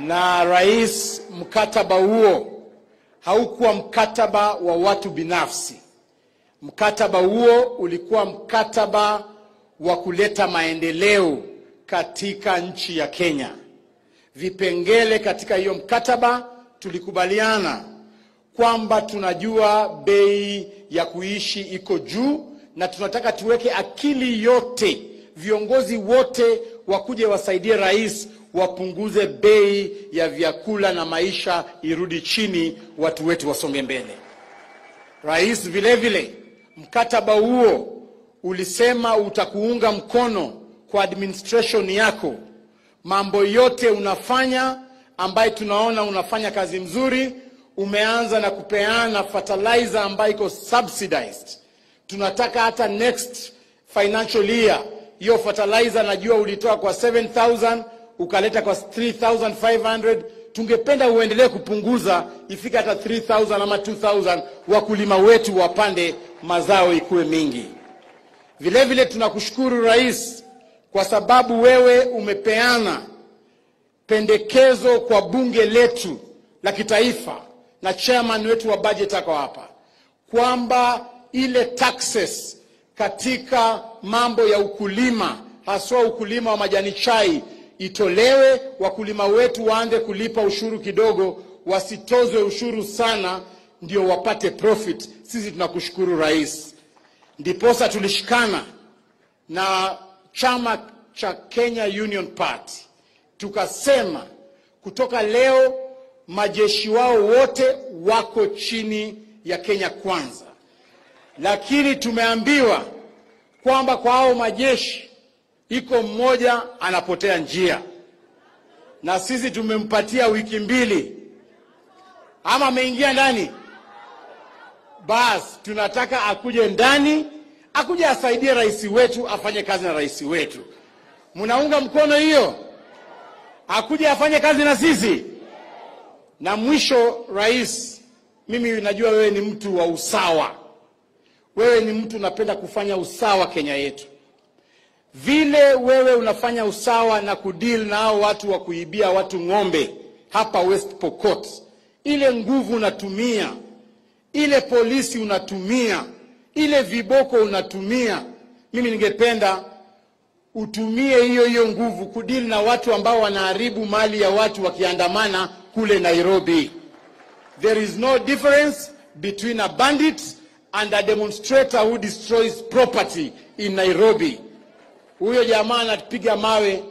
na rais, mkataba huo haukuwa mkataba wa watu binafsi. Mkataba huo ulikuwa mkataba wa kuleta maendeleo katika nchi ya Kenya. Vipengele katika hiyo mkataba tulikubaliana kwamba tunajua bei ya kuishi iko juu na tunataka tuweke akili yote, viongozi wote wakuje wasaidie rais wapunguze bei ya vyakula na maisha irudi chini, watu wetu wasonge mbele. Rais vile vile, mkataba huo ulisema utakuunga mkono kwa administration yako, mambo yote unafanya ambaye tunaona unafanya kazi mzuri. Umeanza na kupeana fertilizer ambayo iko subsidized. Tunataka hata next financial year hiyo fertilizer najua ulitoa kwa 7000 ukaleta kwa 3500 tungependa uendelee kupunguza ifike hata 3000 ama 2000 wakulima wetu wapande mazao ikuwe mingi. Vile vile tunakushukuru rais kwa sababu wewe umepeana pendekezo kwa bunge letu la kitaifa na chairman wetu wa budget ako hapa kwamba ile taxes katika mambo ya ukulima haswa ukulima wa majani chai itolewe, wakulima wetu waanze kulipa ushuru kidogo, wasitozwe ushuru sana, ndio wapate profit. Sisi tunakushukuru rais. Ndiposa tulishikana na chama cha Kenya Union Party tukasema kutoka leo majeshi wao wote wako chini ya Kenya Kwanza, lakini tumeambiwa kwamba kwa hao majeshi iko mmoja anapotea njia, na sisi tumempatia wiki mbili, ama ameingia ndani. Basi tunataka akuje ndani, akuje asaidie rais wetu, afanye kazi na rais wetu. Mnaunga mkono hiyo? Akuje afanye kazi na sisi. Na mwisho, rais, mimi najua wewe ni mtu wa usawa, wewe ni mtu unapenda kufanya usawa Kenya yetu vile wewe unafanya usawa na kudeal na hao watu wa kuibia watu ng'ombe hapa West Pokot, ile nguvu unatumia, ile polisi unatumia, ile viboko unatumia, mimi ningependa utumie hiyo hiyo nguvu kudeal na watu ambao wanaharibu mali ya watu wakiandamana kule Nairobi. There is no difference between a bandit and a demonstrator who destroys property in Nairobi. Huyo jamaa anapiga mawe